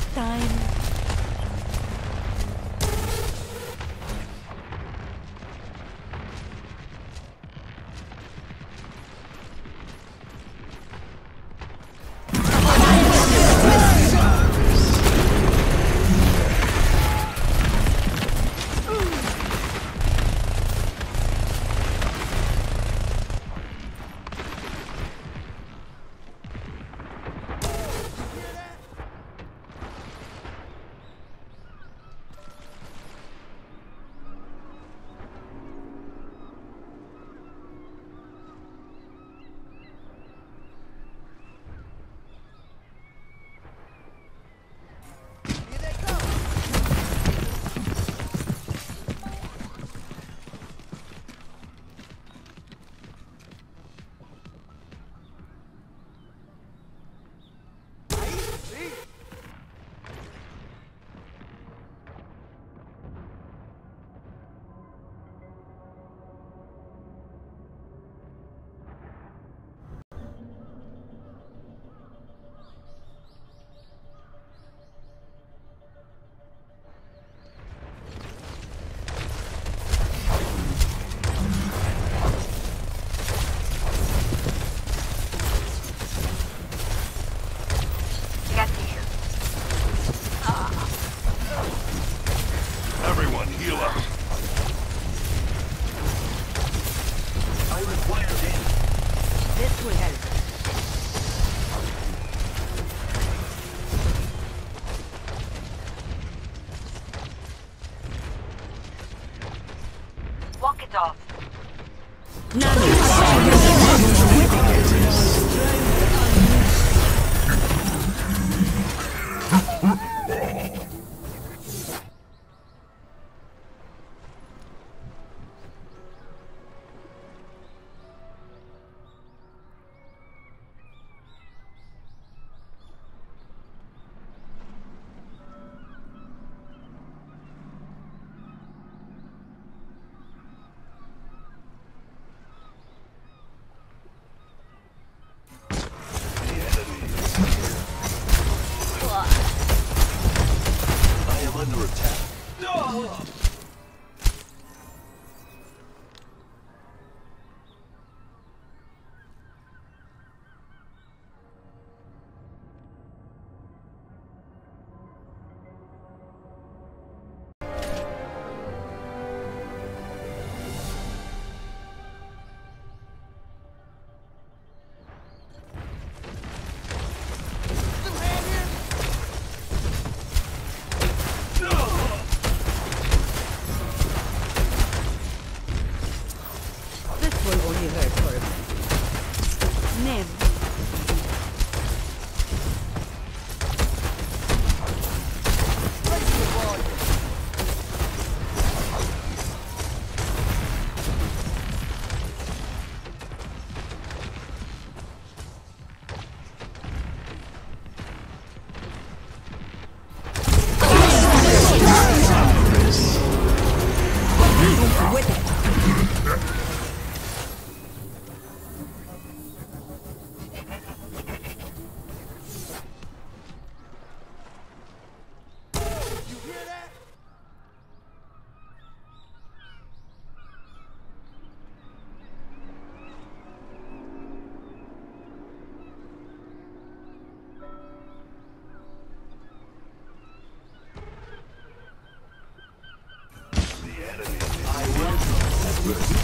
Bedtime. I require him. This will help. Walk it off. None Let's